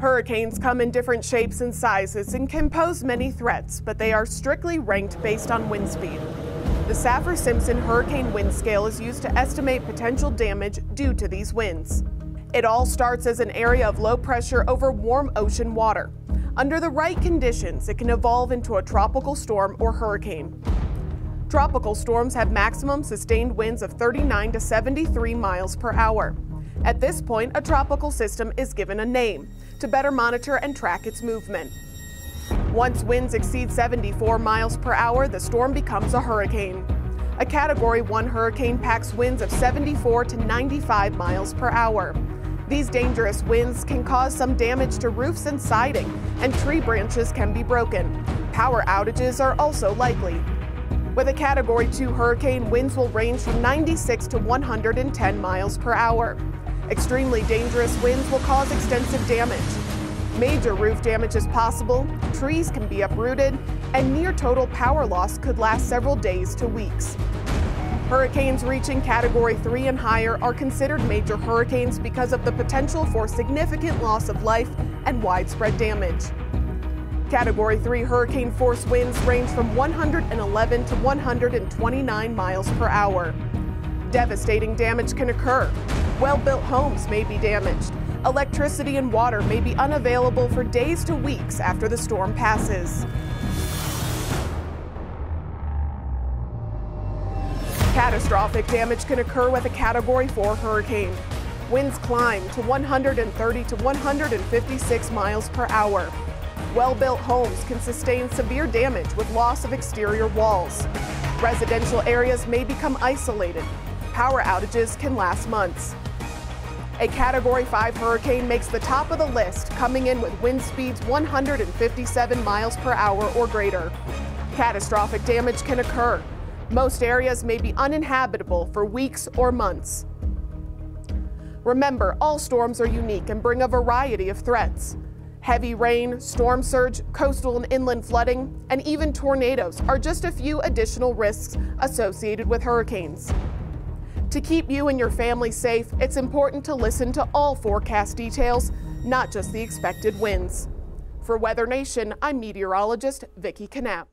Hurricanes come in different shapes and sizes and can pose many threats, but they are strictly ranked based on wind speed. The Saffir-Simpson Hurricane Wind Scale is used to estimate potential damage due to these winds. It all starts as an area of low pressure over warm ocean water. Under the right conditions, it can evolve into a tropical storm or hurricane. Tropical storms have maximum sustained winds of 39 to 73 miles per hour. At this point, a tropical system is given a name to better monitor and track its movement. Once winds exceed 74 miles per hour, the storm becomes a hurricane. A Category 1 hurricane packs winds of 74 to 95 miles per hour. These dangerous winds can cause some damage to roofs and siding, and tree branches can be broken. Power outages are also likely. With a Category 2 hurricane, winds will range from 96 to 110 miles per hour. Extremely dangerous winds will cause extensive damage. Major roof damage is possible, trees can be uprooted, and near total power loss could last several days to weeks. Hurricanes reaching Category 3 and higher are considered major hurricanes because of the potential for significant loss of life and widespread damage. Category 3 hurricane force winds range from 111 to 129 miles per hour. Devastating damage can occur, well-built homes may be damaged. Electricity and water may be unavailable for days to weeks after the storm passes. Catastrophic damage can occur with a Category 4 hurricane. Winds climb to 130 to 156 miles per hour. Well-built homes can sustain severe damage with loss of exterior walls. Residential areas may become isolated. Power outages can last months. A Category 5 hurricane makes the top of the list, coming in with wind speeds 157 miles per hour or greater. Catastrophic damage can occur. Most areas may be uninhabitable for weeks or months. Remember, all storms are unique and bring a variety of threats. Heavy rain, storm surge, coastal and inland flooding, and even tornadoes are just a few additional risks associated with hurricanes. To keep you and your family safe, it's important to listen to all forecast details, not just the expected winds. For Weather Nation, I'm meteorologist Vicki Knapp.